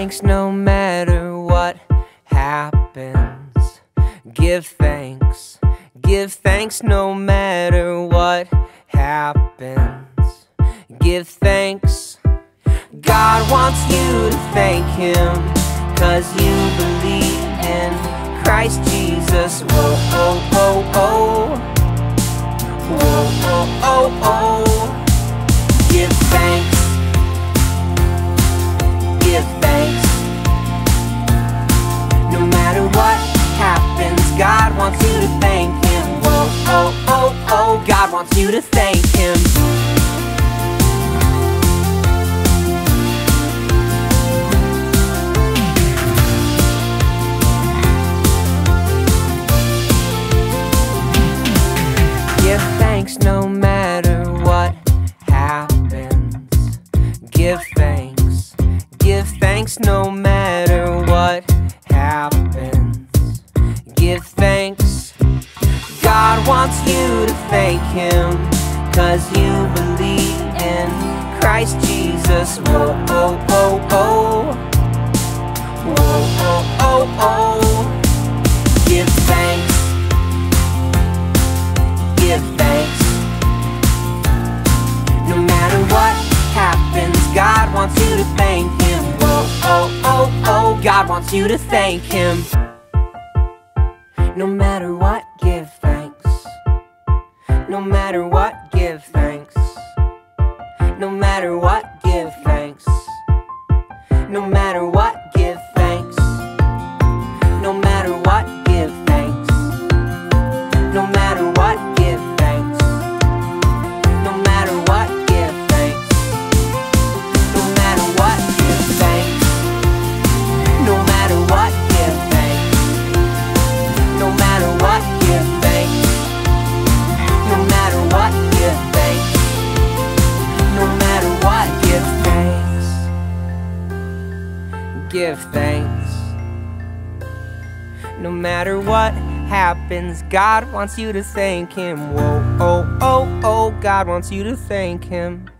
thanks no matter what happens. Give thanks, give thanks no matter what happens. Give thanks. God wants you to thank Him, cause you believe in Christ Jesus. Whoa, oh, oh, oh. Whoa, oh, oh, oh. Wants you to thank Him. Give thanks no matter what happens. Give thanks. Give thanks no matter what happens. Give thanks. Wants you to thank Him, cause you believe in Christ Jesus. Whoa, oh, oh, oh. Whoa, oh, oh, oh. Give thanks give thanks. No matter what happens, God wants you to thank Him. Whoa, oh, oh, oh, God wants you to thank Him. No matter what. No matter what, give thanks. No matter what, give thanks. No matter what, give Give thanks. No matter what happens, God wants you to thank Him. Whoa, oh, oh, oh, God wants you to thank Him.